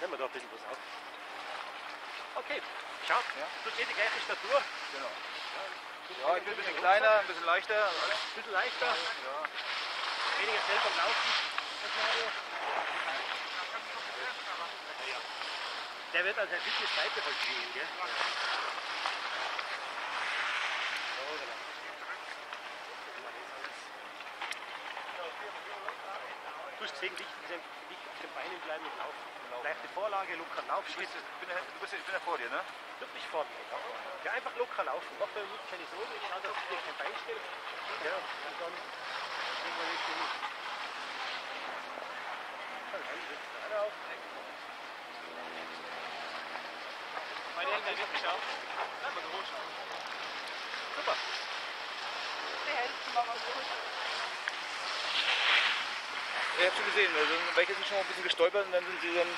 Nehmen wir da ein bisschen was auf. Okay, schau, Ja. du gehst die gleiche Statur. Genau. Ja, ich bin ein bisschen kleiner, ein bisschen leichter. Ein bisschen leichter, Ja. weniger schnell beim Laufen. Der wird also ein bisschen weiterverfolgt gehen, gell? Du hast gesehen, wichtig ist einfach für dich auf den Beinen bleiben und laufen. Leichte Vorlage, Laufschritt. bist, ich bin, ja- du bist, ja- ich bin ja vor dir, ne? Wirklich vorne. Ja, einfach locker laufen. Mach da nicht keine Sorge. Ich schau, dass du dir kein Bein stellst. Ja, und dann gehen wir einer auf. Meine Hände nicht geschafft. Einmal gerutscht. Super. Die Hälfte machen wir gut. Ich hab schon gesehen, also welche sind schon ein bisschen gestolpert und dann sind sie dann